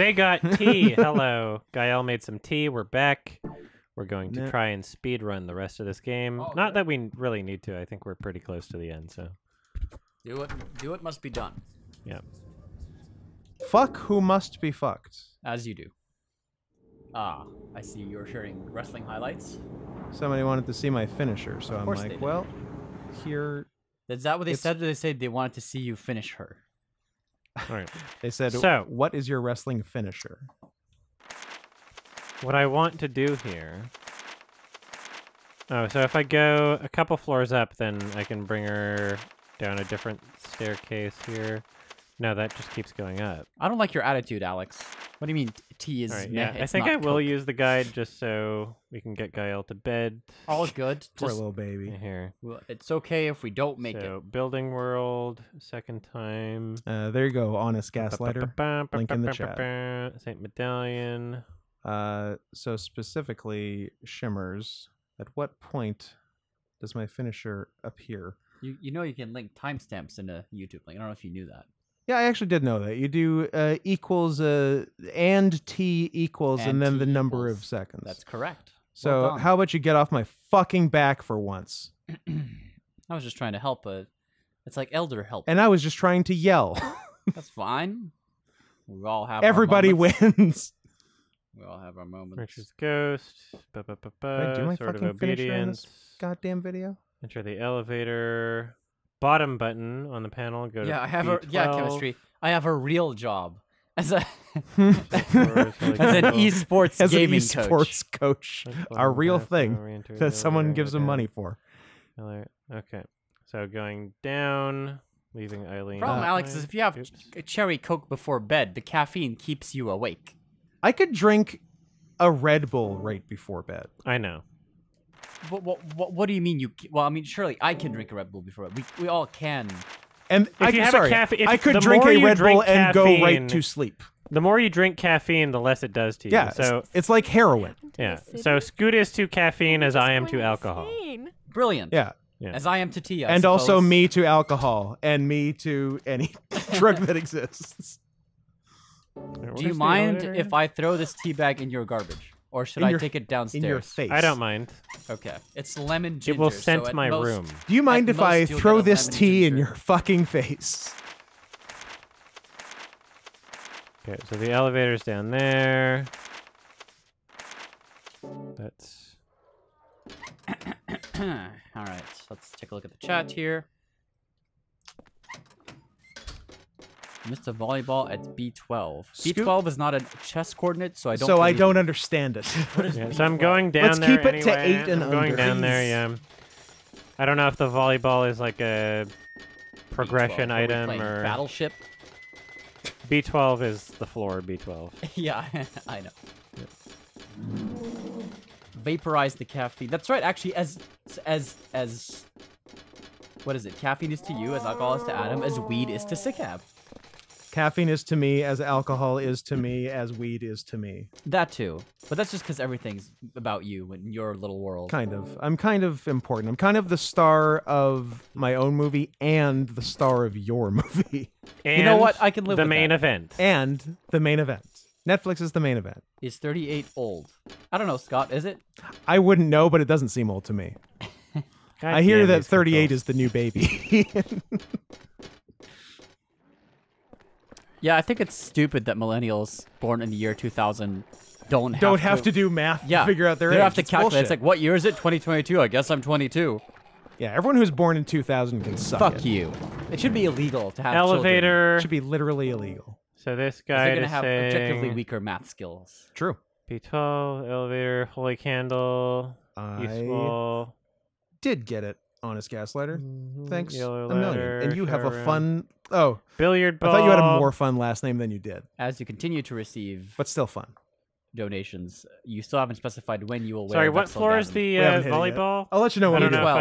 They got tea. Hello. Gael made some tea. We're back. We're going to try and speed run the rest of this game. Oh, Not good. that we really need to. I think we're pretty close to the end, so Do what do what must be done, yeah. Fuck who must be fucked. as you do. Ah, I see you're sharing wrestling highlights. Somebody wanted to see my finisher, so I'm like, well, here Is that what they It's- said? Or they said they wanted to see you finish her. All right. they said, So- what is your wrestling finisher? What I want to do here. Oh, so if I go a couple floors up, then I can bring her down a different staircase here. No, that just keeps going up. I don't like your attitude, Alex. What do you mean t- is? All right, meh, yeah. I think I will Coke? use the guide just so we can get Gael to bed. All good. Poor Just, little baby. Here. well, it's okay if we don't make it. so, building world, second time. Uh, there you go, honest gaslighter. Link in the chat. Saint Medallion. Uh, so specifically, shimmers. At what point does my finisher appear? You you know you can link timestamps in a YouTube link. I don't know if you knew that. Yeah, I actually did know that. You do uh, equals uh, and t equals and, And then T the number of seconds. That's correct. so well how about you get off my fucking back for once? I was just trying to help. A, it's like elder help. And I was just trying to yell. That's fine. We all have. our Everybody moments. wins. We all have our moments. Richard's Ghost. I Ba-ba-ba-ba, do my Sword of fucking finisher in this Obedience. goddamn video. Enter the elevator. Bottom button on the panel. Go to Yeah, I have a yeah chemistry. I have a real job as a as an Candle. esports As an gaming esports coach, Let's a real path, thing that someone elevator, gives go them down. money for. Ele- Okay. So going down, leaving Eileen. Problem, Uh, Alex, is if you have Oops. a cherry coke before bed, the caffeine keeps you awake. I could drink a Red Bull right before bed. I know. What, what, what, what do you mean you? c- Well, I mean, surely I can drink a Red Bull before we we all can. And If I, you have a sorry, caffe- if- I could drink a you Red Bull drink and go right to sleep. The more you drink caffeine, the less it does to you. Yeah, So it's, it's like heroin. yeah. So Scoot is to caffeine as I am to alcohol. insane. Brilliant. Yeah. Yeah. As I am to tea. I and also me to alcohol and me to any drug that exists. Do you mind if I throw this tea bag in your garbage, or should In I your- take it downstairs? In your face. I don't mind. Okay, it's lemon ginger. It will scent at my most- room. Do you mind if I most, you'll throw this lemon tea in your fucking face? Okay, so the elevator's down there. That's All right, let's take a look at the chat here. Mr. Volleyball at B12. Scoot- B12 is not a chess coordinate, so I don't. so I don't it. understand it. yeah, so I'm going down Let's there keep it to eight and I'm going under. down there, yeah. I don't know if the volleyball is like a B12. progression Are we item or Battleship. B12 is the floor B12. yeah, I know. Vaporize the caffeine. That's right. Actually, as as as what is it? Caffeine is to you as alcohol is to Adam, as weed is to Sickab. Caffeine is to me as alcohol is to me as weed is to me. That too. But that's just because everything's about you in your little world. Kind of. I'm kind of important. I'm kind of the star of my own movie and the star of your movie And You know what? I can live the with main that. event. and the main event. Netflix is the main event. Is 38 old? I don't know, Scott. Is it? I wouldn't know, but it doesn't seem old to me. God I hear that 38 controls. is the new baby. Yeah, I think it's stupid that millennials born in the year 2000 don't have Don't to, have to do math yeah, to figure out their they age. don't have to It's calculate. bullshit. It's like, what year is it? 2022. I guess I'm 22. yeah, everyone who's born in 2000 can suck Fuck it. you. It should be illegal to have children. elevator. It should be literally illegal. So this guy They're gonna have saying objectively weaker math skills. True. B12 elevator, holy candle, I useful. did get it, honest gaslighter. Mhm, Thanks Yellow a million. ladder, And you have a fun. Oh, billiard ball. I thought you had a more fun last name than you did, As you continue to receive but still fun. donations, you still haven't specified when you will wear. Sorry, what floor is the uh, haven't hit it yet. volleyball? I'll let you know I when don't know do. if 12.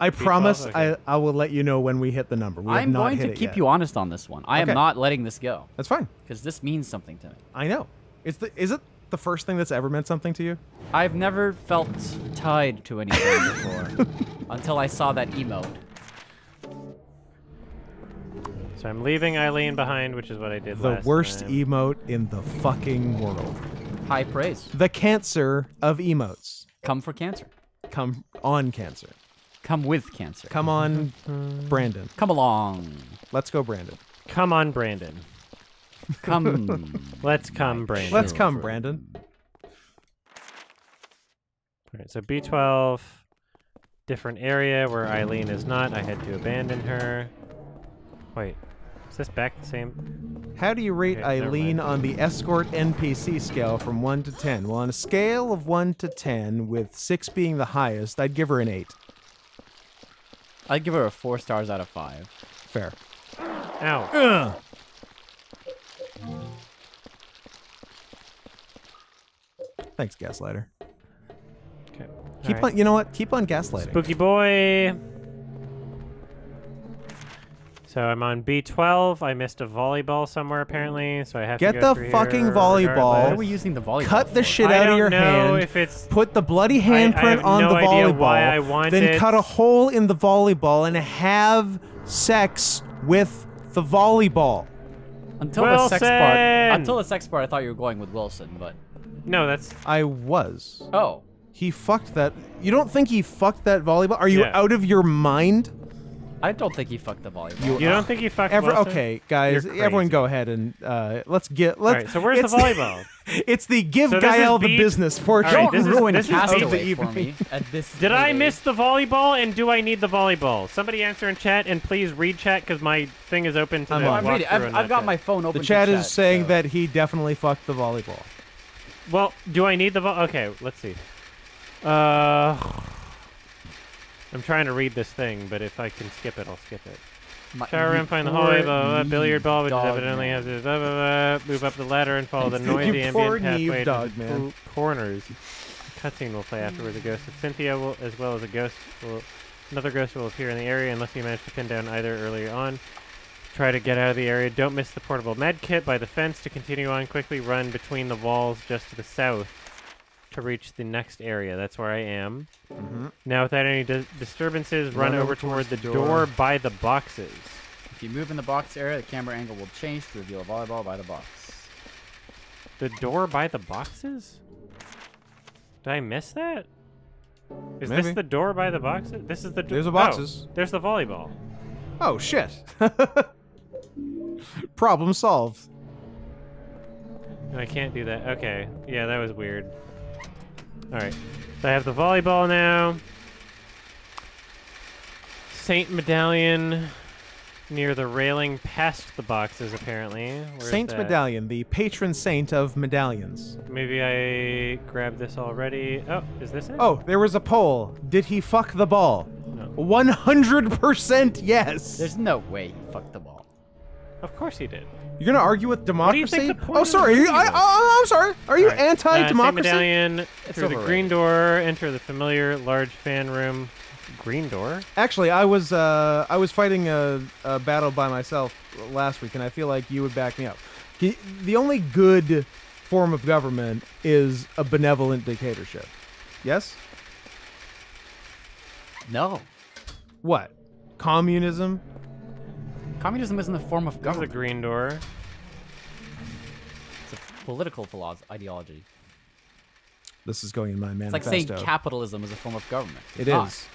I. I B12? promise Okay. I, I will let you know when we hit the number. We I'm not going hit to keep yet. you honest on this one. I Okay. am not letting this go That's fine. because this means something to me. I know. It's the is it the first thing that's ever meant something to you? I've never felt tied to anything before until I saw that emote. So I'm leaving Eileen behind, which is what I did last. The worst time. emote in the fucking world. High praise. The cancer of emotes. Come for cancer. Come on, cancer. Come with cancer. Come on, Brandon. Come along. Let's go, Brandon. Come on, Brandon. Come. Let's come, Brandon. Let's come, Brandon. Alright, so B12, different area where Eileen is not. I had to abandon her. Wait, is this back the same? How do you rate Okay, Eileen on the escort NPC scale from 1 to 10? Well, on a scale of 1 to 10, with 6 being the highest, I'd give her an 8. I'd give her a four stars out of five. Fair. Ow. Ugh. Thanks, Gaslighter. Okay. Keep alright. on, you know what? Keep on gaslighting. Spooky boy. So I'm on B12. I missed a volleyball somewhere apparently, so I have Get to Get the fucking here volleyball. What regardless. are we using the volleyball Cut the for? shit out of your know hand. if it's Put the bloody I handprint have on no the idea volleyball. why I want then it. cut a hole in the volleyball and have sex with the volleyball. Until the sex part. Until the sex part, I thought you were going with Wilson, but no. That's I was. oh, He fucked that. You don't think he fucked that volleyball? Are you Yeah. out of your mind? I don't think he fucked the volleyball. You- you don't think he fucked Ever, Wilson? okay, guys, everyone go ahead and uh, let's get. All Let's, right. So where's the it's volleyball? it's the give So Gael the beat- business portion. All right, this is- ruin this is Castaway basic. for me. At this Did I miss the volleyball? And do I need the volleyball? Somebody answer in chat, and please read chat because my thing is open to I'm the on. I'm reading. I've, I've got chat. my phone the open. to chat is saying so- that he definitely fucked the volleyball. Well, do I need the vo- Okay, let's see. Uh, I'm trying to read this thing, but if I can skip it, I'll skip it. My- Shower room, find the hallway, blah, blah, blah, billiard ball, which evidently has to blah, blah, blah, move up the ladder and follow the noisy ambient pathway dog to man. the co- corners. Cutscene will play afterwards. A ghost of Cynthia, will, as well as a ghost will, another ghost will appear in the area unless you manage to pin down either earlier on. Try to get out of the area. Don't miss the portable med kit by the fence. To continue on, quickly run between the walls just to the south to reach the next area. That's where I am. Mm-hmm. Now, without any dis- disturbances, run, Run over over toward towards the door. door. by the boxes. If you move in the box area, the camera angle will change to reveal a volleyball by the box. The door by the boxes? Did I miss that? Is this the door by the boxes? This is the door. There's the boxes. there's the volleyball. Oh shit! Problem solved. No, I can't do that. Okay. Yeah, that was weird. Alright. So I have the volleyball now. Saint Medallion near the railing past the boxes, apparently. Where's Saint that? Medallion, the patron saint of medallions. Maybe I grabbed this already. Oh, is this it? Oh, there was a poll. Did he fuck the ball? No. 100% yes. There's no way he fucked the ball. Of course he did. You're gonna argue with do you democracy? think the point oh, sorry. the Are you, I, video I, I'm sorry. Are you Alright, Uh, anti-democracy? Medallion It's through the green door. Enter the familiar large fan room. Green door. Actually, I was uh, I was fighting a, a battle by myself last week, and I feel like you would back me up. The, the only good form of government is a benevolent dictatorship. Yes. No. What? Communism? Communism isn't a form of government. is a green door. It's a political philosophy ideology. This is going in my manifesto. It's like saying capitalism is a form of government. It It's not. is.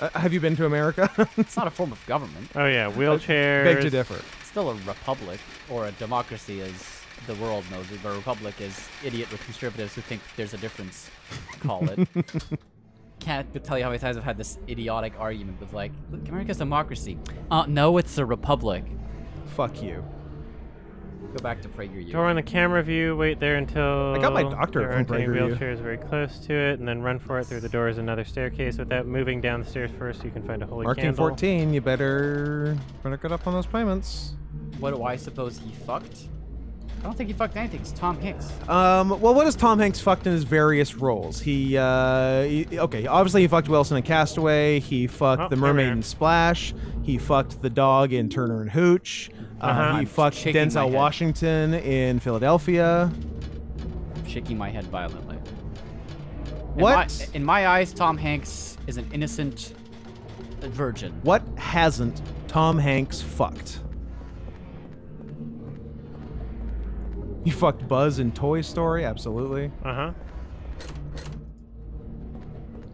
Uh, have you been to America? It's not a form of government. Oh yeah, wheelchairs. Beg to differ. It's still a republic or a democracy, as the world knows it. But a republic is idiot with conservatives who think there's a difference. Call it. Can't tell you how many times I've had this idiotic argument with like, look, America's democracy. Uh, no, it's a republic. Fuck you. Go back to PragerU. Door on the camera view. Wait there until I got my doctorate there from aren't any PragerU. wheelchairs very close to it, and then run for it through the door is another staircase. Without moving down the stairs first, you can find a holy Marking candle. 14. You better better get up on those payments. What do I suppose he fucked? I don't think he fucked anything. It's Tom Hanks. Um, well, what has Tom Hanks fucked in his various roles? He, uh, he- okay, obviously he fucked Wilson in Castaway. He fucked Oh, the mermaid in Splash. He fucked the dog in Turner and Hooch. Uh, Uh-huh. He I'm fucked shaking my Denzel. Washington in Philadelphia. I'm shaking my head violently. In What? my, in my eyes, Tom Hanks is an innocent virgin. What hasn't Tom Hanks fucked? You fucked Buzz in Toy Story, absolutely. Uh huh.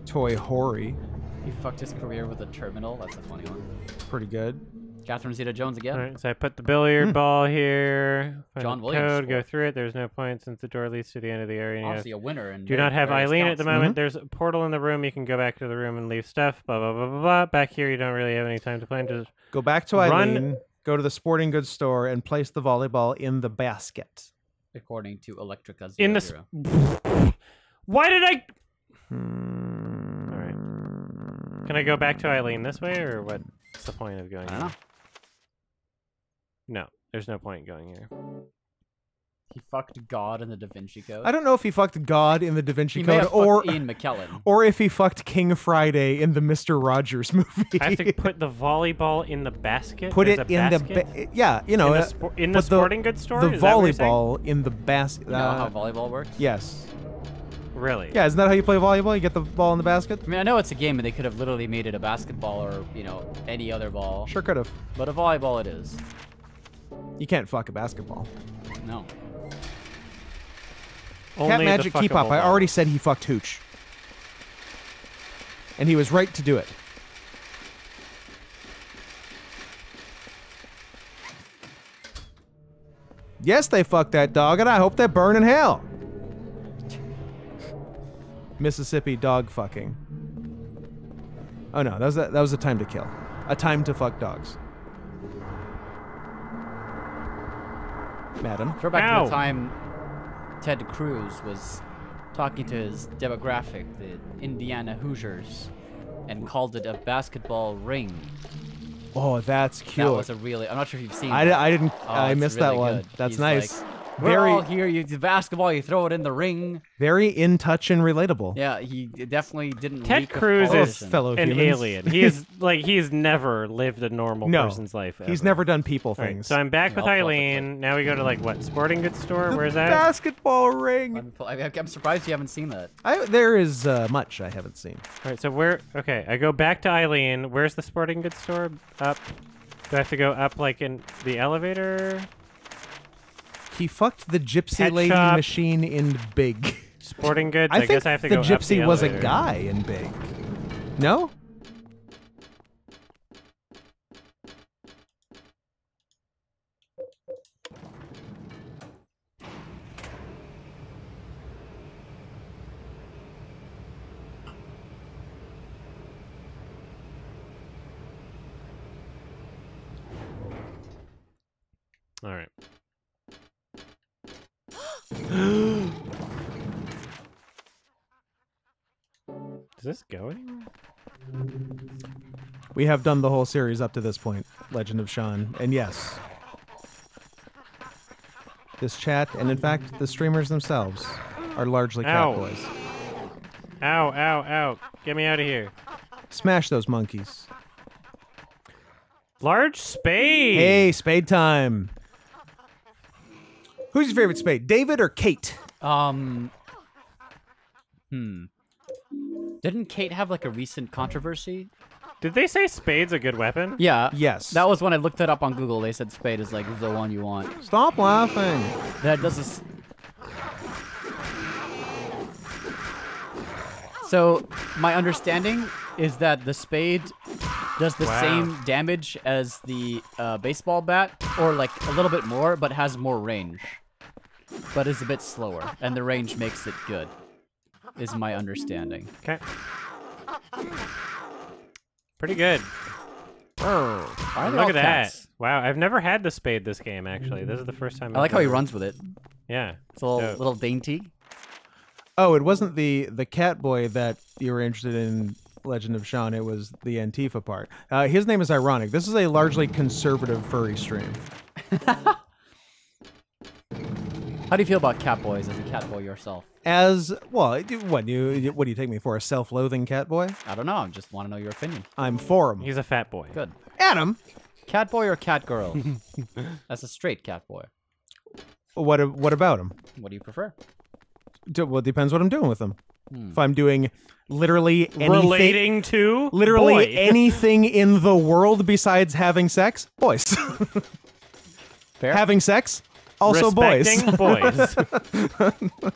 Toy Hoary, He fucked his career with a terminal. That's a funny one. pretty good. Catherine Zeta-Jones again. All right, so I put the billiard ball here. Find John Williams code, go through it. There's no point since the door leads to the end of the area. and you have a winner. And Do not have Eileen at the moment. There's a portal in the room. You can go back to the room and leave stuff. Blah blah blah blah blah. Back here, you don't really have any time to plan. Just Go back to Run- Eileen, go to the sporting goods store, and place the volleyball in the basket. According to Electrica in the. Zero. Why did I? Hmm. All right. Can I go back to Eileen this way, or what's the point of going? I don't here? know. No, there's no point going here. He fucked God in the Da Vinci Code. I don't know if he fucked God in the Da Vinci he may Code have or Ian McKellen. or if he fucked King Friday in the Mister Rogers movie. I have to put the volleyball in the basket. put it a in the basket? ba- yeah, you know, in uh, the, spor- in the the- sporting goods store. the Is that what you're saying? volleyball in the basket. You know how uh, volleyball works? yes. Really? Yeah, isn't that how you play volleyball? You get the ball in the basket? I mean, I know it's a game, and they could have literally made it a basketball or you know any other ball. Sure could have. But a volleyball it is. You can't fuck a basketball. No. Only Cat Magic Keep Up. I already said he fucked Hooch. And he was right to do it. Yes, they fucked that dog, and I hope they burn in hell. Mississippi dog fucking. Oh no, that was a, that was a time to kill. A time to fuck dogs. Madam. Throw back to the time Ted Cruz was talking to his demographic, the Indiana Hoosiers, and called it a basketball ring. Oh, that's cute. That was a really. I'm not sure if you've seen. I, that. I didn't. Oh, I missed really that one. good. That's He's nice. like, We're very, all here. You the basketball. You throw it in the ring. very in touch and relatable. Yeah, he definitely didn't. Ted leak a Cruz is fellow an humans. alien. He is like he's never lived a normal No, person's life. He's never done people All right, things. so I'm back Yeah, with I'll pull up the Eileen. Now we go to like what sporting goods store? The Where's that? Basketball ring. I'm, I'm surprised you haven't seen that. I, there is uh, much I haven't seen. All right, so where? Okay, I go back to Eileen. Where's the sporting goods store? Up. Do I have to go up like in the elevator? He fucked the gypsy Pet lady shop. machine in Big. Sporting goods. I, I, think guess I have to the go gypsy the was a guy in Big. No? All right. Does this go anywhere? We have done the whole series up to this point, Legend of Sean. And yes, this chat, and in fact, the streamers themselves, are largely Ow. catboys. Ow! Ow! Ow! Get me out of here! Smash those monkeys. Large spade. Hey, spade time. Who's your favorite spade, David or Kate? Um. Hmm. Didn't Kate have like a recent controversy? Did they say spade's a good weapon? Yeah. Yes. That was when I looked it up on Google. They said spade is like the one you want. Stop laughing. That does this. So, my understanding is that the spade does the Wow. same damage as the uh, baseball bat, or like a little bit more, but has more range. But is a bit slower, and the range makes it good. Is my understanding. Okay. Pretty good. Why are Look all at that. Wow, I've never had the spade this game actually. This is the first time. I like how he ever- runs with it. Yeah. It's a little, Dope. little dainty. Oh, it wasn't the the cat boy that you were interested in Legend of Sean. It was the Antifa part. Uh, his name is ironic. This is a largely conservative furry stream. How do you feel about cat boys as a cat boy yourself? As well, what you what do you take me for? A self-loathing cat boy? I don't know. I just want to know your opinion. I'm for him. He's a fat boy. Good. Adam, Cat boy or cat girl? That's a straight cat boy. what what about him? What do you prefer? D- Well, it depends what I'm doing with him. Hmm. If I'm doing literally anything, Relating to literally boy. anything in the world besides having sex, boys. Fair. having sex, Also boys. Respecting boys.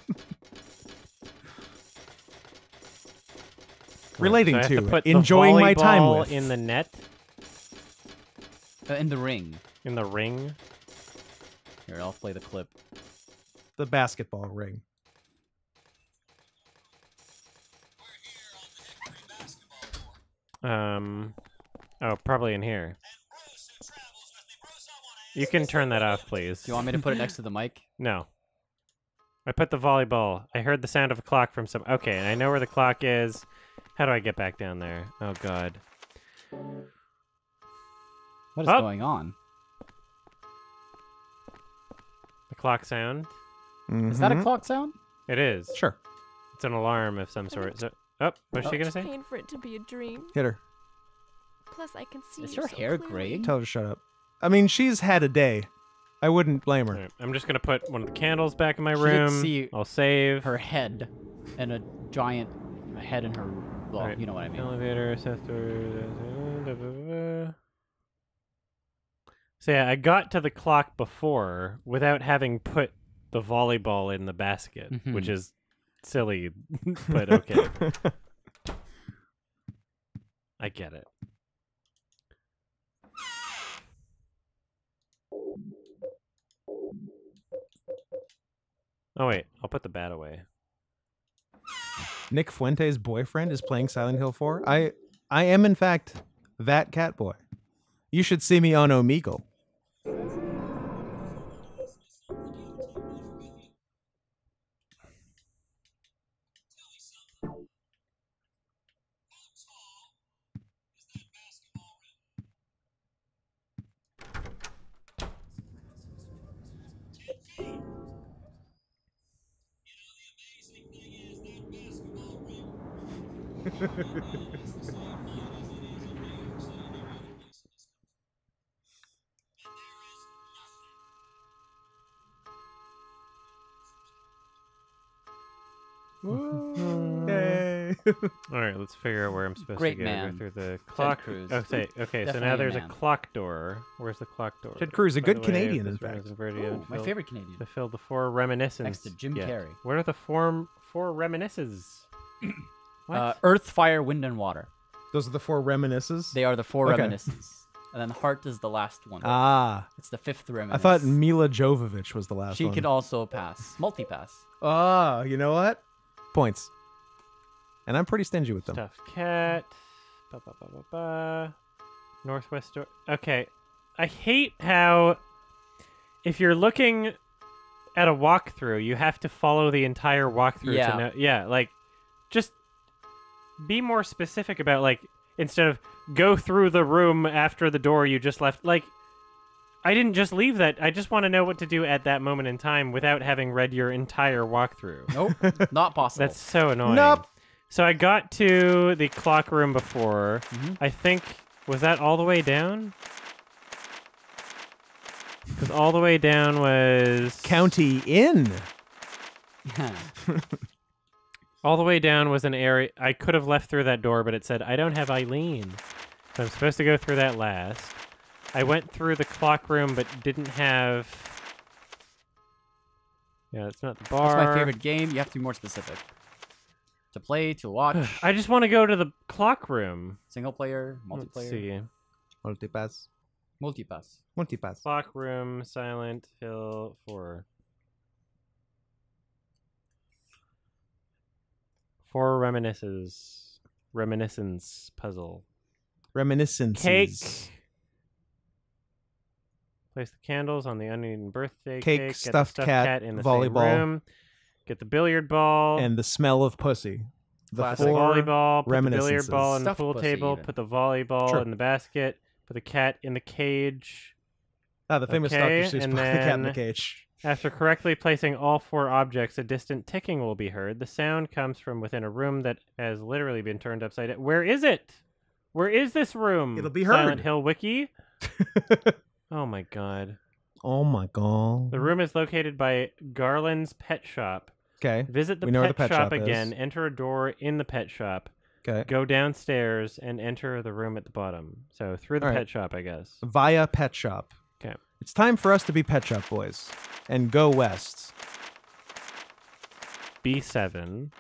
Relating So I have to, put the enjoying my time with. in the net, Uh, in the ring. in the ring. Here, I'll play the clip. the basketball ring. Um, oh, probably in here. You can turn that off, please. Do you want me to put it next to the mic? No. I put the volleyball. I heard the sound of a clock from some. Okay, and I know where the clock is. How do I get back down there? Oh God. What is Oh. going on? The clock sound. Is that a clock sound? It is. Sure. It's an alarm of some sort. So, oh, what's she Oh. gonna say? Pain for it to be a dream. Hit her. Plus, I can see Is you her so hair clearly. graying? Tell her to shut up. I mean, she's had a day. I wouldn't blame her. Alright, I'm just gonna put one of the candles back in my She room. see I'll save. Her head and a giant head in her. Well, Alright, you know what I mean. Elevator, Seth. So yeah, I got to the clock before without having put the volleyball in the basket, which Mhm. is silly, but okay. I get it. Oh wait, I'll put the bat away. Nick Fuentes' boyfriend is playing Silent Hill 4. I I am in fact that cat boy. You should see me on Omegle. Yay. All right, let's figure out where I'm supposed Great to go. man. Go through the clock. Cruz. Say, okay, so Definitely now a there's a man. clock door. Where's the clock door? Ted Cruz, a By good way, Canadian, this in fact. is inverted Ooh, and my filled- favorite Canadian. To fill the four reminiscences. Next to Jim yeah. Carrey. What are the four four reminiscences? what? Uh, Earth, Fire, Wind, and Water. Those are the four reminiscences. They are the four Okay. reminiscences. And then Heart is the last one. ah, it's the fifth reminiscence. I thought Mila Jovovich was the last she one. could also pass. Multi pass. Ah, you know what? Points. And I'm pretty stingy with them. Stuffed cat. Ba, ba, ba, ba, ba. Northwest door. Okay. I hate how if you're looking at a walkthrough, you have to follow the entire walkthrough Yeah. to know. Yeah, like just be more specific about like instead of go through the room after the door you just left. Like I didn't just leave that. I just want to know what to do at that moment in time without having read your entire walkthrough. Nope, not possible. That's so annoying. Nope. So I got to the clock room before. Mhm. I think was that all the way down? Because all the way down was County Inn. all the way down was an area I could have left through that door, but it said I don't have Eileen, so I'm supposed to go through that last. I went through the clock room, but didn't have. Yeah, it's not the bar. That's my favorite game. You have to be more specific. To play, to watch, I just want to go to the clock room. single player, multiplayer. Let's multiplayer, see. Multipass. multipass. Multipass. Clock room, Silent Hill 4. Four reminiscences. Reminiscence puzzle. Reminiscences. Cake. Place the candles on the uneaten birthday Cake, cake. Stuffed stuffed cat, cat, in the volleyball. same room. Get the billiard ball. And the smell of pussy. The Classic four volleyball. Put the billiard ball on the pool table. even. Put the volleyball Sure. in the basket. Put the cat in the cage. Ah, the famous Okay, Dr. Seuss and book, The Cat in the Cage. After correctly placing all four objects, a distant ticking will be heard. The sound comes from within a room that has literally been turned upside down. Where is it? Where is this room? It'll be heard. Silent. Hill Wiki. oh my god. oh my god. The room is located by Garland's Pet Shop. Okay. Visit the, pet, the pet shop shop again. Enter a door in the pet shop. Okay. Go downstairs and enter the room at the bottom. So through the All right. pet shop, I guess. Via Pet Shop. 'Kay. It's time for us to be Pet Shop Boys and go west. B7.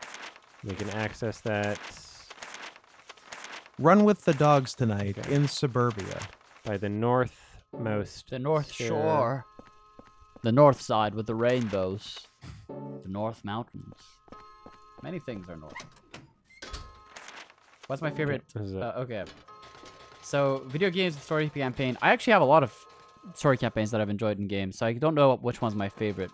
We can access that Run with the dogs tonight Okay. in suburbia. by the northmost. The North stair. Shore. The north side with the rainbows. The North Mountains. Many things are north. What's my favorite? This is it. Uh, okay. So, video games and story campaign. I actually have a lot of story campaigns that I've enjoyed in games, so I don't know which one's my favorite.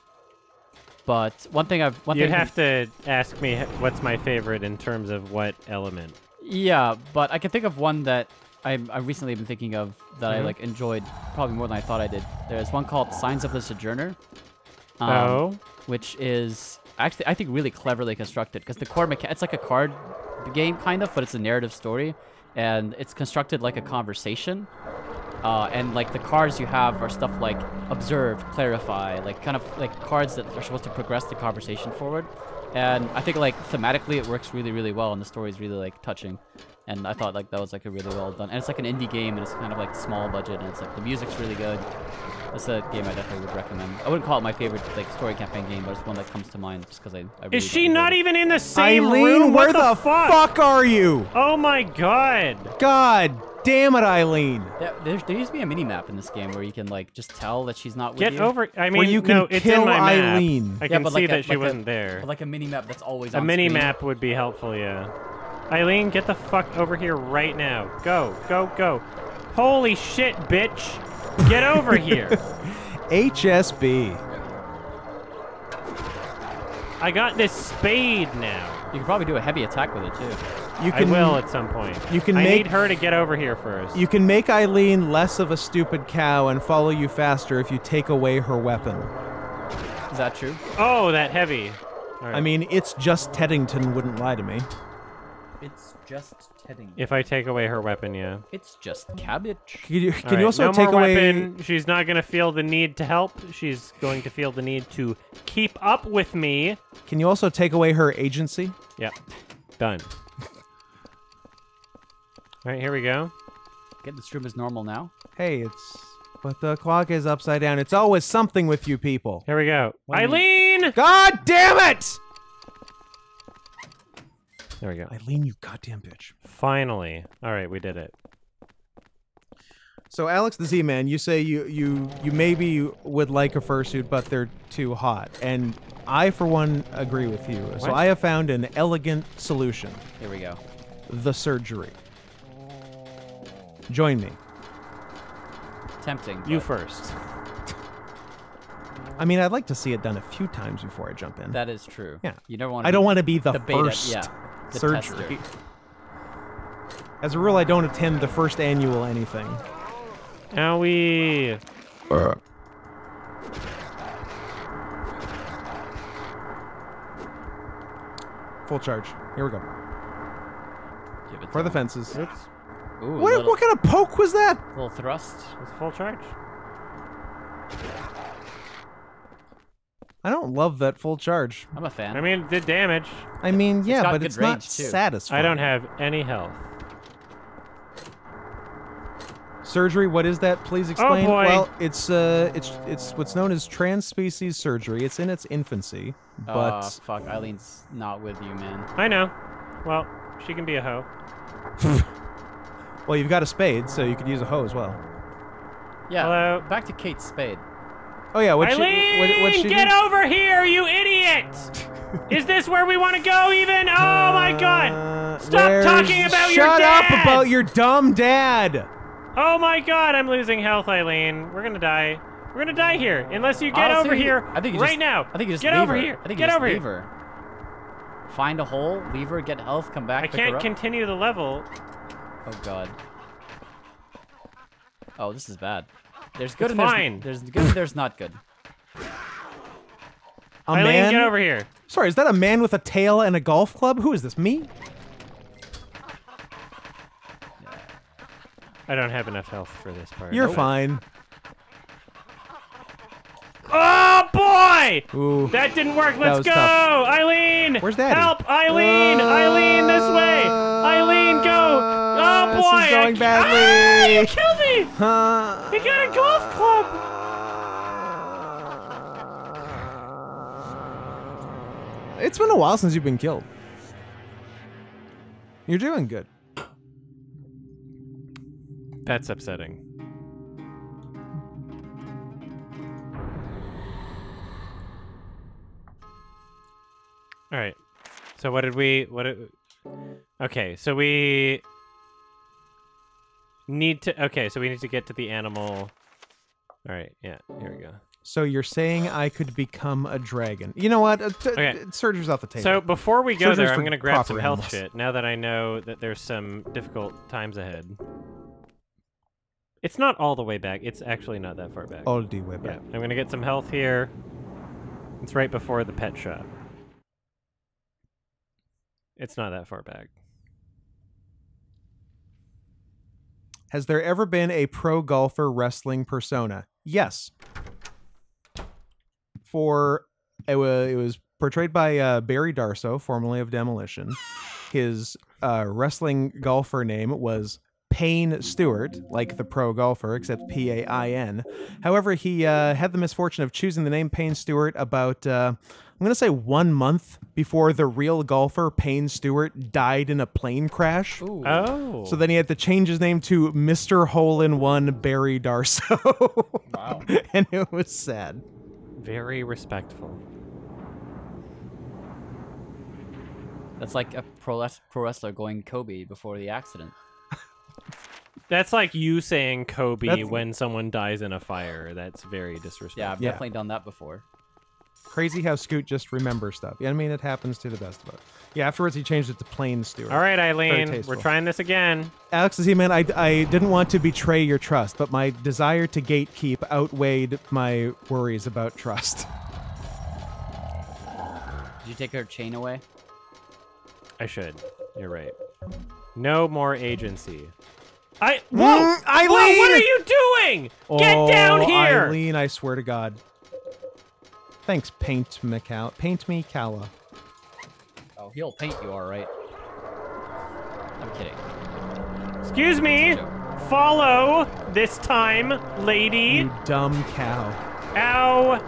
But one thing I've one You'd have to ask me what's my favorite in terms of what element. Yeah, but I can think of one that I I recently been thinking of that I Mhm. like enjoyed probably more than I thought I did. There's one called Signs of the Sojourner. um, oh, which is actually I think really cleverly constructed because the core mecha- it's like a card game kind of, but it's a narrative story, and it's constructed like a conversation. Uh, and like the cards you have are stuff like observe, clarify, like kind of like cards that are supposed to progress the conversation forward. And I think like thematically it works really really well, and the story is really like touching. And I thought like that was like a really well done. And it's like an indie game, and it's kind of like small budget, and it's like the music's really good. That's a game I definitely would recommend. I wouldn't call it my favorite like story campaign game, but it's one that comes to mind just because I, I really is she not it. even in the same Eileen, room? where what the, fuck? are you? Oh my god! God damn it, Eileen. There, there, there used to be a mini map in this game where you can like just tell that she's not with Get you. over. I mean, Where you can no, it's kill in my map. Eileen. I Yeah, can but see like a- that she like wasn't there. Like a mini map that's always A on mini screen. map would be helpful, yeah. Eileen, get the fuck over here right now. Go, go, go. Holy shit, bitch! Get over here. HSB. I got this spade now. You can probably do a heavy attack with it too. You I can will at some point. you can I make- need her to get over here first. you can make Eileen less of a stupid cow and follow you faster if you take away her weapon. Is that true? Oh, that heavy. All right. I mean, it's just Teddington wouldn't lie to me. It's just Tedding. if I take away her weapon, yeah. It's just cabbage. Can you, can All you also no take more away? weapon. She's not going to feel the need to help. She's going to feel the need to keep up with me. Can you also take away her agency? Yep. Done. All right, here we go. Get this room is normal now. Hey, it's but the clock is upside down. It's always something with you people. Here we go. What Eileen! God damn it! There we go. Eileen, you goddamn bitch. Finally. All right, we did it. So Alex the Z-Man, you say you you you maybe would like a fursuit, but they're too hot, and I for one agree with you. So I have found an elegant solution: Here we go. the surgery. Join me. Tempting. You first. I mean, I'd like to see it done a few times before I jump in. That is true. Yeah. You never want. I don't want to be the, the beta. first yeah. The surgery. tester. As a rule, I don't attend the first annual anything. Owie. Full charge. Here we go. Give it For the fences. Oops. Ooh, What, little, what kind of poke was that? little thrust. It's full charge. I don't love that full charge. I'm a fan. I mean, it did damage. I mean, yeah, got but it's not too. satisfying. I don't have any health. surgery. What is that? Please explain. Oh, boy. Well, it's uh, it's it's what's known as trans-species surgery. It's in its infancy, but Aw, fuck, Eileen's not with you, man. I know. Well, she can be a hoe. well, you've got a spade, so you could use a hoe as well. Yeah. Hello? Back to Kate Spade. Oh yeah, what Eileen, what, what she get do? over here, you idiot! Is this where we want to go even? Oh my god! Uh, Stop where's- talking about your dad! Shut up about your dumb dad. Oh my god, I'm losing health, Eileen. We're gonna die. We're gonna die here unless you get Honestly, over here I think you right just, now. I think you just get leave over her. here. I think get you just over leave here. her. Find a hole, leave her, get health, come back. I pick can't her up. continue the level. Oh god. Oh, this is bad. There's good It's and fine. there's there's good and there's not good. A Eileen, man. get over here. Sorry, is that a man with a tail and a golf club? Who is this? Me? I don't have enough health for this part. You're Nope. fine. Oh boy! Ooh. That didn't work. Let's go, tough. Eileen. Where's Daddy? Help, Eileen! Eileen, this way! Eileen, go! Oh boy! this is going I- badly. Ah, you got a golf club! It's been a while since you've been killed. You're doing good. That's upsetting. All right. So what did we what did, Okay, so we need to Okay, so we need to get to the animal. All right. Yeah, here we go. So you're saying I could become a dragon? You know what? Uh, Okay. Surgery's off the table. So before we go Surgery's there, I'm going to grab some health animals. shit now that I know that there's some difficult times ahead. It's not all the way back. It's actually not that far back. all the way back. Yeah. I'm gonna get some health here. It's right before the pet shop. It's not that far back. Has there ever been a pro golfer wrestling persona? Yes. For it was, portrayed by uh, Barry Darsow, formerly of Demolition. His uh, wrestling golfer name was Payne Stewart, like the pro golfer, except P A I N. However, he uh, had the misfortune of choosing the name Payne Stewart about, uh, I'm going to say one month before the real golfer, Payne Stewart, died in a plane crash. Ooh. Oh. So then he had to change his name to Mr. Hole in One Barry Darsow. Wow. and it was sad. very respectful. That's like a pro, wres- pro wrestler going Kobe before the accident. That's like you saying Kobe That's- when someone dies in a fire. That's very disrespectful. Yeah, disrespectful. I've Yeah. definitely done that before. Crazy how Scoot just remembers stuff. Yeah, I mean, it happens to the best of us. Yeah, afterwards he changed it to Plain Stewart. All right, Eileen, we're trying this again. Alex Z man, I, I didn't want to betray your trust, but my desire to gatekeep outweighed my worries about trust. Did you take her chain away? I should. You're right. No more agency. I whoa! Mm, Whoa! What are you doing? Get oh, down here! Eileen, I swear to God. Thanks, Paint Macau. Paint me Calla. Oh, he'll paint you, all right. I'm kidding. Excuse me. Follow this time, lady. You dumb cow. Ow!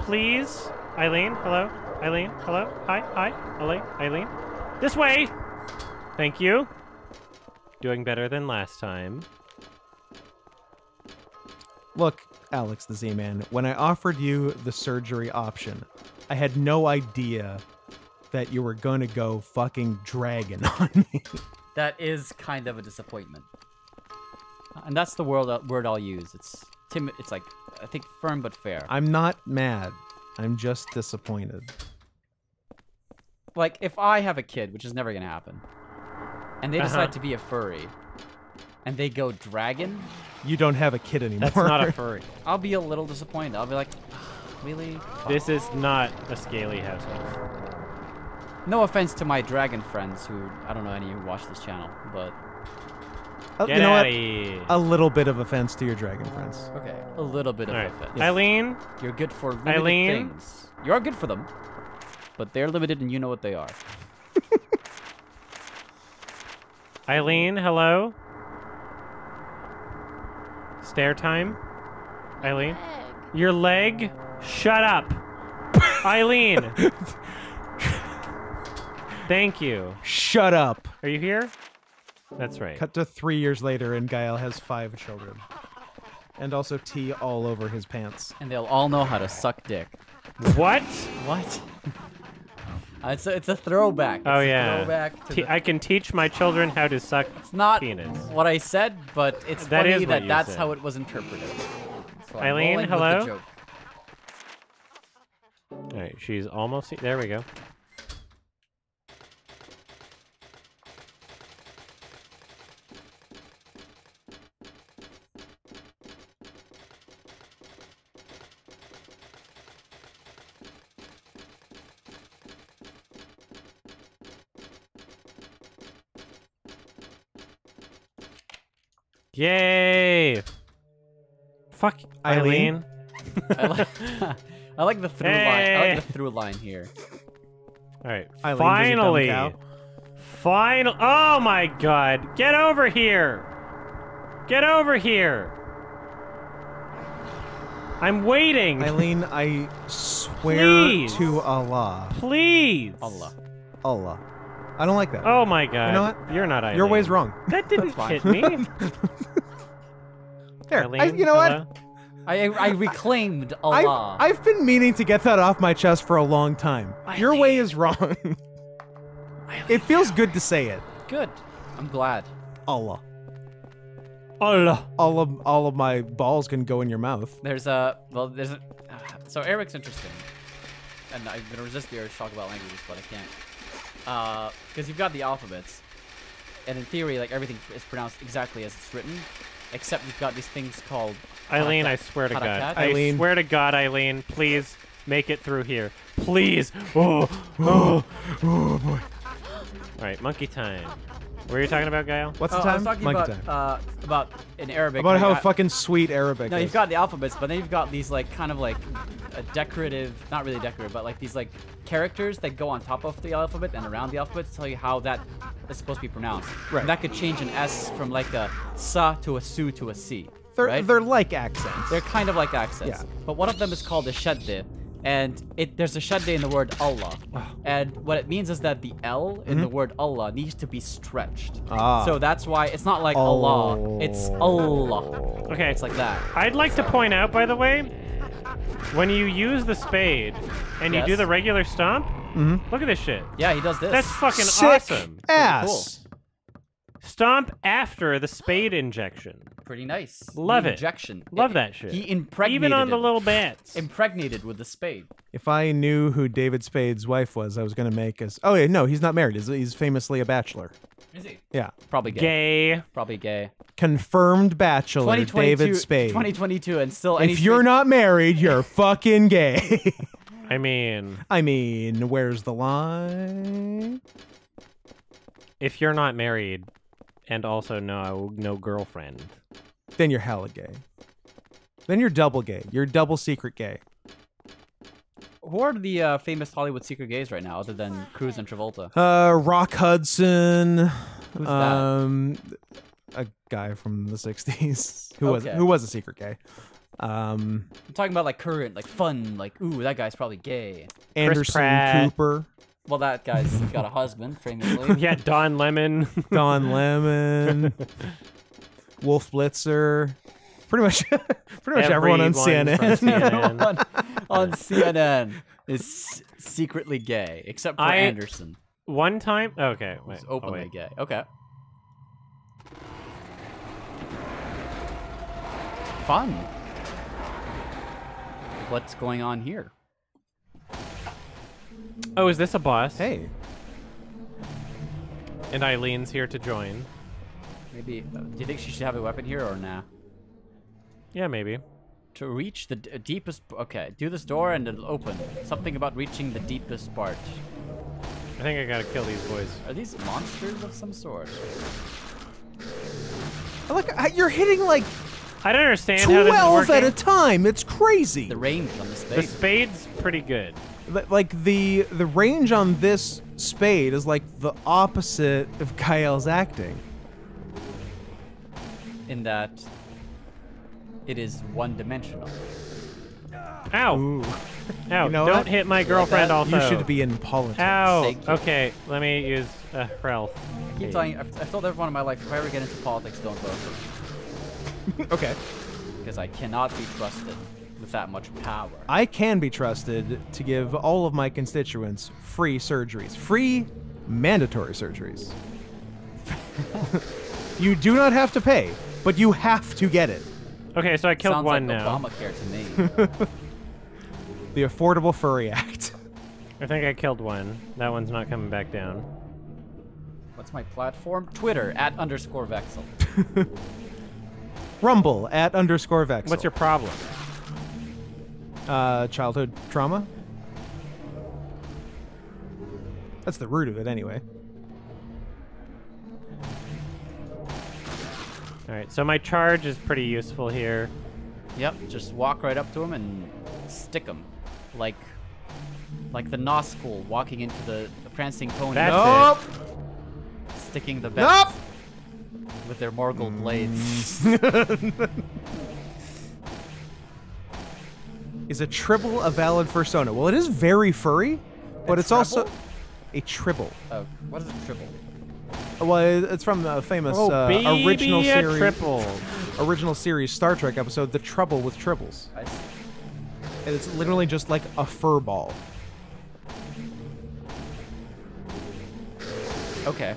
Please, Eileen. Hello, Eileen. Hello. Hi, hi, Eileen. Eileen. This way. Thank you. Doing better than last time. Look, Alex the Z-Man, when I offered you the surgery option, I had no idea that you were going to go fucking dragon on me. That is kind of a disappointment. And that's the word, word I'll use. It's tim. It's like I think firm but fair. I'm not mad. I'm just disappointed. Like if I have a kid, which is never gonna happen, and they Uh-huh. decide to be a furry, and they go dragon, You don't have a kid anymore. That's not a furry. I'll be a little disappointed. I'll be like, really? This is not a scaly household. No offense to my dragon friends who I don't know any who watch this channel, but Uh, Get you know what? here. A little bit of offense to your dragon friends. okay, a little bit of All right. offense. Eileen, You're good for limited Eileen? things. You are good for them, but they're limited, and you know what they are. Eileen, hello. Stair time. Eileen, Egg. your leg. Shut up, Eileen. Thank you. Shut up. Are you here? That's right. Cut to three years later, and Gael has five children. And also tea all over his pants. And they'll all know how to suck dick. What? What? Uh, it's a, it's a throwback. It's Oh a yeah. Throwback to Te- I can teach my children how to suck. it's not penis. what I said, but it's That funny that that's said. how it was interpreted. So Eileen, rolling with the hello? All right, she's almost. There we go. Yay! Fuck Eileen? Eileen. I like, I like the through line. I like the through line here. All right, Eileen, does he dumb finally, final. Oh my God! Get over here! Get over here! I'm waiting. Eileen, I swear Please. to Allah. Please. Allah. Allah. I don't like that. Oh my god. You know what? You're not Eileen. Your way's wrong. That didn't fine. hit me. There. I, you know what? I I reclaimed Allah. I've, I've been meaning to get that off my chest for a long time. Your way is wrong. it feels good to say it. Good. I'm glad. Allah. Allah. All of all of my balls can go in your mouth. There's a well. There's a uh, so Arabic's interesting, and I'm gonna resist the urge to talk about languages, but I can't. Uh, because you've got the alphabets, and in theory, like everything is pronounced exactly as it's written, except you've got these things called. Eileen, I swear to God. harakat. I Eileen. swear to God, Eileen, please make it through here. Please. Oh, oh, oh boy. All right, monkey time. What are you talking about, Gael? What's Oh, the I was time? talking Monkey about time. uh, about in Arabic. About how got- fucking sweet Arabic No, is. you've got the alphabets, but then you've got these like kind of like a decorative, not really decorative, but like these like characters that go on top of the alphabet and around the alphabet to tell you how that is supposed to be pronounced. Right. And that could change an S from like a sa to a su to a c. they're right? they're like accents. They're kind of like accents. Yeah. But one of them is called a shadde. And it there's a shadde in the word Allah. And what it means is that the L in the word Allah needs to be stretched. Mm-hmm. Ah. So that's why it's not like Allah. It's Allah. Okay, It's like that. I'd like to point out, by the way, when you use the spade and you do the regular stomp, Mm-hmm. look at this shit. Yeah, he does this. That's fucking Sick awesome. ass. Stomp after the spade injection. Pretty nice. Love The it. Injection. Love It- that shit. He impregnated Even on the little bats. impregnated with the spade. If I knew who David Spade's wife was, I was gonna make us. Oh yeah, no, he's not married. He's, he's famously a bachelor. Is he? Yeah, Probably gay. Gay. Probably gay. confirmed bachelor 2022, David Spade. 2022, and still any if you're straight- not married, you're fucking gay. I mean, I mean, where's the line? if you're not married and also no no girlfriend. Then you're hella gay. Then you're double gay. You're double secret gay. Who are the uh, famous Hollywood secret gays right now, other than Cruise and Travolta? Uh, Rock Hudson. Who's that? um, a guy from the '60s who was Okay. who was a secret gay. Um, I'm talking about like current, like fun, like ooh, that guy's probably gay. Anderson Pratt. Cooper, Well, that guy's got a husband, famously. Yeah, Don Lemon. Don Lemon, Wolf Blitzer. Pretty much, pretty much everyone on Everyone from CNN. CNN. on, on CNN is secretly gay, except for I- Anderson, One time. Okay, wait. who's oh, openly wait. gay. Okay. Fun. What's going on here? Oh, is this a boss? hey, And Eileen's here to join. Maybe. uh, Do you think she should have a weapon here or nah? Yeah, maybe. To reach the d- deepest. Okay, do this door and it'll open. Something about reaching the deepest part. I think I gotta kill these boys. Are these monsters of some sort? look, you're hitting like I don't understand how this is twelve working. at a time. It's crazy. The range on the spade. the spade's pretty good. Li- like the the range on this spade is like the opposite of Kyle's acting. in that it is one dimensional. Ow! Ooh, Ow! you know don't what? hit my girlfriend. that? Also, you should be in politics. Ow! Okay, let me use uh, Ralph. I keep telling I've, I've told everyone in my life if I ever get into politics, don't vote for me okay. because I cannot be trusted with that much power. I can be trusted to give all of my constituents free surgeries, free mandatory surgeries. you do not have to pay, but you have to get it. Okay, so I killed Sounds one like now. Obamacare to me. The Affordable Furry Act. I think I killed one. That one's not coming back down. What's my platform? Twitter at underscore Vexel. Rumble at underscore Vexel. What's your problem? Uh, childhood trauma? That's the root of it, anyway. All right, so my charge is pretty useful here. Yep, just walk right up to him and stick him, like, like the Nazgul walking into the, the prancing pony, That's Nope. sticking the Nope. best with their Morgul blades. Is a tribble a valid fursona? Well, it is very furry, but it's also a tribble. Oh, what is a triple? Well, it's from the famous Oh, uh, baby, original a series, triple. original series Star Trek episode, "The Trouble with Tribbles," I see. and it's literally just like a fur ball. Okay.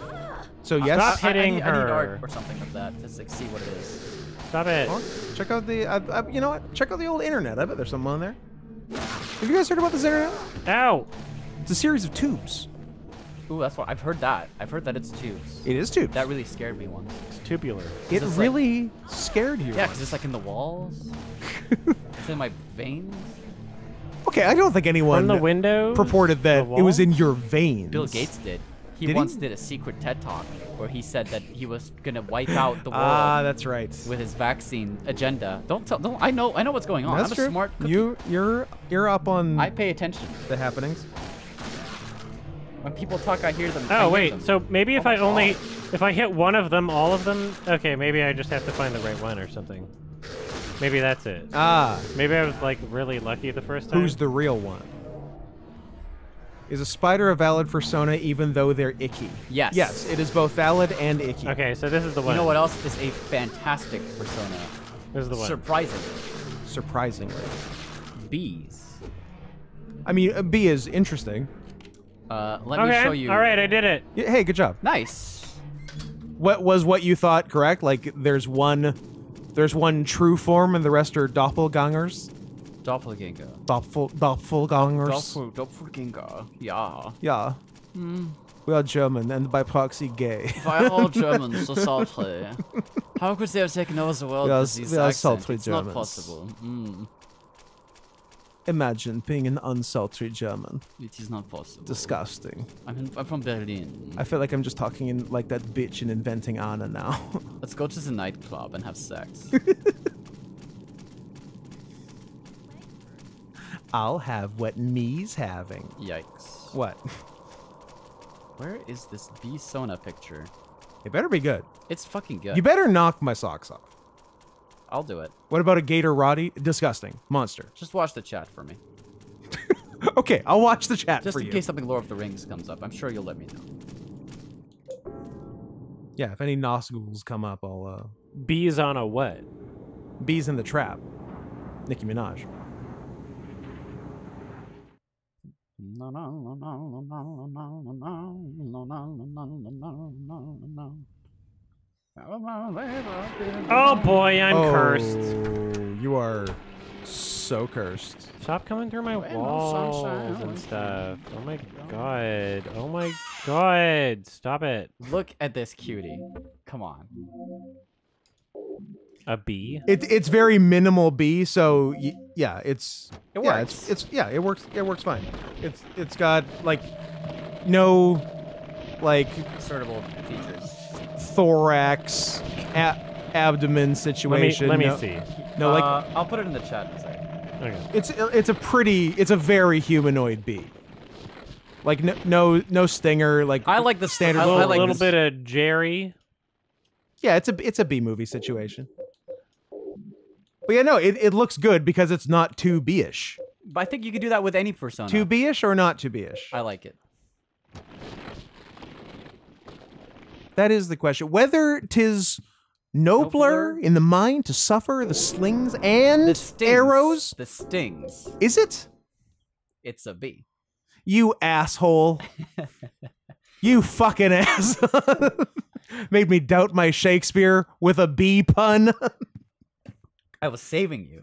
So yes, Stop I- I hitting need, I need her. art or something of that to like, see what it is. Stop it. Well, check out the. I, I, you know what? Check out the old internet. I bet there's something on there. Have you guys heard about this internet? Ow. It's a series of tubes. Ooh, that's what I've heard that. I've heard that it's tubes. It is tubes. That really scared me once. It's tubular. it it's like- really scared you. Yeah, because it's like in the walls. it's in my veins. Okay, I don't think anyone From the window. purported that it was in your veins. Bill Gates did. He Did he? once did a secret TED talk where he said that he was gonna wipe out the world Ah, that's right. with his vaccine agenda. Don't tell. Don't. I know. I know what's going on. That's I'm true. smart. Cookie. You, you're, you're up on I pay attention. the happenings. When people talk, I hear them. Oh hear wait, them. so maybe if Oh I only God. if I hit one of them, all of them. Okay, maybe I just have to find the right one or something. Maybe that's it. Ah, Maybe I was like really lucky the first time. who's the real one? Is a spider a valid persona even though they're icky? Yes. Yes, it is both valid and icky. Okay, so this is the one. You know what else is a fantastic persona? This is the one. Surprisingly, Surprisingly. bees. I mean, a bee is interesting. Uh, let okay. me show you. All right, I did it. Y- Hey, good job. Nice. What was what you thought correct? Like there's one there's one true form and the rest are doppelgangers? Doppelganger. Doppel doppelgangers. Doppel, doppelganger. Yeah. yeah. Hmm. We are German and by proxy gay. Why are all Germans so sultry? How could they have taken over the world We are- with these we are accents? sultry It's not Germans. possible. Mm, Imagine being an unsultry German. it is not possible. Disgusting. I'm, in, I'm from Berlin. I feel like I'm just talking in like that bitch in inventing Anna now. Let's go to the nightclub and have sex. I'll have what me's having. Yikes. What? Where is this B Sona picture? It better be good. It's fucking good. You better knock my socks off. I'll do it. What about a gator Roddy? Disgusting. Monster. Just watch the chat for me. Okay, I'll watch the chat Just for in case something Lord of the Rings comes up. I'm sure you'll let me know. Yeah, if any Nazguls come up, I'll uh Bees on a what? Beez in the Trap. Nicki Minaj. Oh boy, I'm oh, cursed. You are so cursed. Stop coming through my walls and stuff. Oh my god. Oh my god. Stop it. Look at this cutie. Come on. A bee? It, it's very minimal B, so y- yeah, it's It yeah, it's, it's yeah, it works. It works fine. It's it's got like no like Assertable features. thorax, a- abdomen Let me situation. let me no, see. No, like uh, I'll put it in the chat in a second. Okay. it's it's a pretty, it's a very humanoid bee. Like no no no stinger. Like I like the standard. I- A I little, like a little this- bit of Jerry. Yeah, it's a it's a B movie situation. But yeah, no, it, it looks good because it's not too B-ish. But I think you could do that with any persona. Too B-ish or not too B-ish? I like it. That is the question. Whether 'tis nobler, Nobler? in the mind to suffer the slings and The stings. arrows. The stings. Is it? It's a bee. You asshole. you fucking ass. Made me doubt my Shakespeare with a B pun. I was saving you.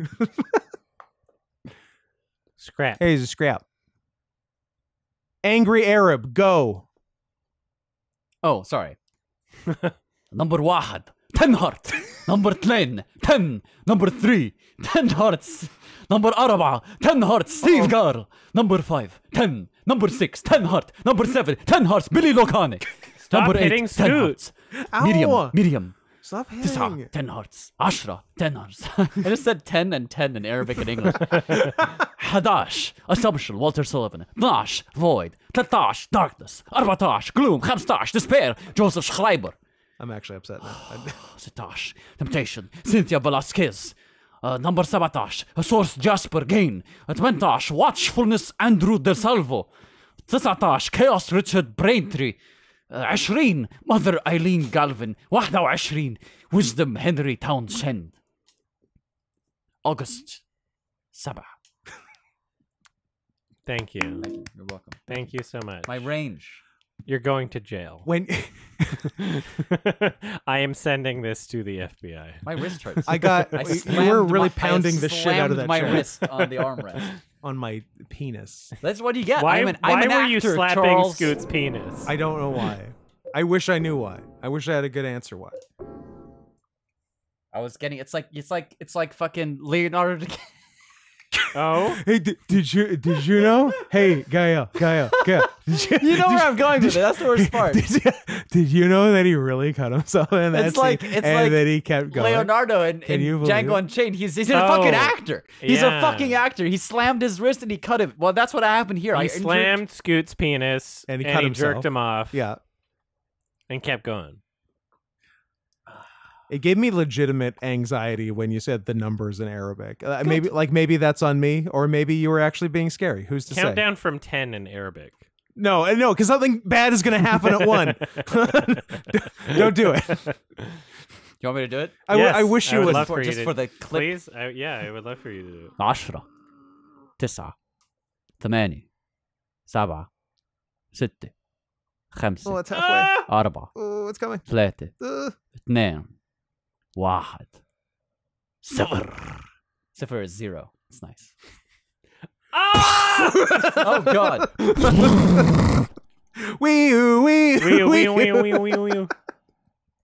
Scrap. Hey, he's a scrap. Angry Arab, go. Oh, sorry. Number واحد 10 heart. Number 10 10. Number 3 10 hearts. Number أربعة 10 hearts. Steve Garl. Number 5 10. Number 6 10 heart. Number 7 10 hearts. Billy Locanic. Stop Number 8 hitting 10 Scoot. hearts. Ow. Miriam. Miriam. Stop hitting. 10 hearts. Ashra. 10 hearts. I just said 10 and 10 in Arabic and English. 11 Assumption Walter Sullivan. 12 Void. 13 Darkness. 14 Gloom. 15 Despair. Joseph Schreiber I'm actually upset now. 16 Temptation. Cynthia Velasquez. Uh, number 17 Source Jasper Gein. 18 Watchfulness Andrew DeSalvo 19 Chaos Richard Braintree. 20 Mother Eileen Galvin 21 Wisdom Henry Townsend August 7 Thank you. Thank you. You're welcome. Thank you so much. My range. You're going to jail. When I am sending this to the FBI. My wrist hurts. I got, I you were really my- I pounding the shit out of that my chair wrist on the armrest. on my penis. That's what you get. Why, I'm an, I'm why an were you slapping Charles. Scoot's penis? I don't know why. I wish I knew why. I wish I had a good answer why. I was getting. It's like it's like it's like fucking Leonardo. DiCaprio. Oh, Hey, did, did you did you know? Hey, Gaia, Gaia, Gaia. Did you, You know where I'm going with it. That's the worst part. Did you, did you know that he really cut himself in that It's like- scene it's and like that he kept going? Leonardo and, Can you Django? Unchained. He's he's a fucking Oh, actor. He's a fucking actor. He slammed his wrist and he cut it. Well, that's what happened here. I he injured- slammed Scoot's penis And he cut jerked him off Yeah, and kept going. It gave me legitimate anxiety when you said the numbers in Arabic. Uh, maybe like maybe that's on me, or maybe you were actually being scary. Who's to Count say? down from 10 in Arabic. No, uh, no, because something bad is going to happen at one. Don't do it. You want me to do it? I, w- Yes, I wish I you would would. love for, for you just to- for the clip. Please? I, yeah, I would love for you to do it. 10 9 8 7 6 5 Oh, it's halfway. 4 Oh, it's coming. 3 Uh, 2 1 صفر صفر is zero. It's nice. Ah! Oh god. wee wee Wee, wee, wee, wee, wee, wee.